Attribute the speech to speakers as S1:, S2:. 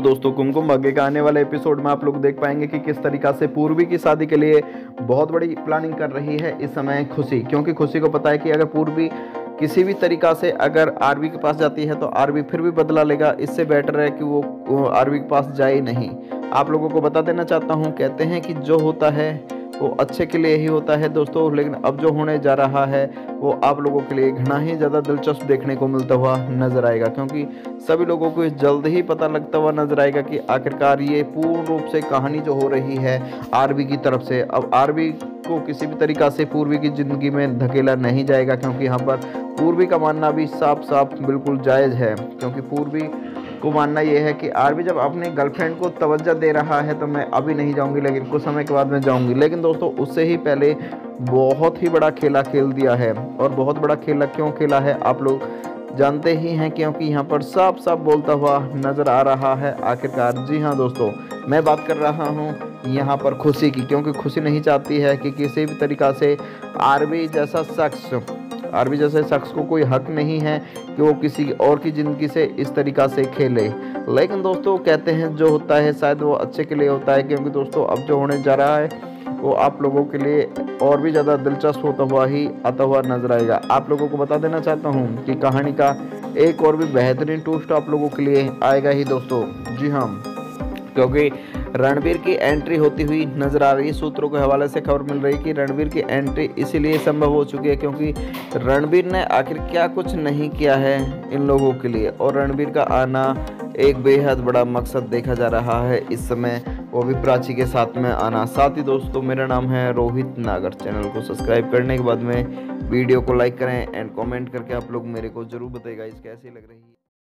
S1: और दोस्तों कुमकुम भाग्य का आने वाले एपिसोड में आप लोग देख पाएँगे कि किस तरीका से पूर्वी की शादी के लिए बहुत बड़ी प्लानिंग कर रही है इस समय खुशी। क्योंकि खुशी को पता है कि अगर पूर्वी किसी भी तरीका से अगर आरवी के पास जाती है तो आरवी फिर भी बदला लेगा। इससे बेटर है कि वो आरवी के पास जाए नहीं। आप लोगों को बता देना चाहता हूँ, कहते हैं कि जो होता है वो अच्छे के लिए ही होता है दोस्तों, लेकिन अब जो होने जा रहा है, वो आप लोगों के लिए घना ही ज़्यादा दिलचस्प देखने को मिलता हुआ नज़र आएगा, क्योंकि सभी लोगों को जल्द ही पता लगता हुआ नज़र आएगा कि आखिरकार ये पूर्ण रूप से कहानी जो हो रही है आरबी की तरफ़ से। अब आरबी को किसी भी तरीका से पूर्वी की ज़िंदगी में धकेला नहीं जाएगा, क्योंकि यहाँ पर पूर्वी का मानना भी साफ़ साफ़ बिल्कुल जायज़ है, क्योंकि पूर्वी को मानना यह है कि आरबी जब अपने गर्लफ्रेंड को तवज्जो दे रहा है तो मैं अभी नहीं जाऊँगी, लेकिन कुछ समय के बाद मैं जाऊँगी। लेकिन दोस्तों, उससे ही पहले बहुत ही बड़ा खेला खेल दिया है, और बहुत बड़ा खेला क्यों खेला है, आप लोग जानते ही हैं, क्योंकि यहाँ पर साफ़ साफ़ बोलता हुआ नज़र आ रहा है आखिरकार। जी हाँ दोस्तों, मैं बात कर रहा हूँ यहाँ पर खुशी की, क्योंकि खुशी नहीं चाहती है कि किसी भी तरीक़ा से आरबी जैसा शख्स आरबी जैसे शख्स को कोई हक नहीं है कि वो किसी और की ज़िंदगी से इस तरीक़ा से खेले। लेकिन दोस्तों, कहते हैं जो होता है शायद वो अच्छे के लिए होता है, क्योंकि दोस्तों, अब जो होने जा रहा है, वो आप लोगों के लिए और भी ज़्यादा दिलचस्प होता हुआ ही आता हुआ नज़र आएगा। आप लोगों को बता देना चाहता हूँ कि कहानी का एक और भी बेहतरीन टूस्ट आप लोगों के लिए आएगा ही दोस्तों। जी हाँ। क्योंकि रणबीर की एंट्री होती हुई नज़र आ रही। है सूत्रों के हवाले से खबर मिल रही है कि रणबीर की एंट्री इसीलिए संभव हो चुकी है क्योंकि रणबीर ने आखिर क्या कुछ नहीं किया है इन लोगों के लिए और रणबीर का आना एक बेहद बड़ा मकसद देखा जा रहा है। इस समय वो भी प्राची के साथ में आना। साथ ही दोस्तों, मेरा नाम है रोहित नागर। चैनल को सब्सक्राइब करने के बाद में वीडियो को लाइक करें एंड कमेंट करके आप लोग मेरे को ज़रूर बताइएगा। इस कैसी लग रही है?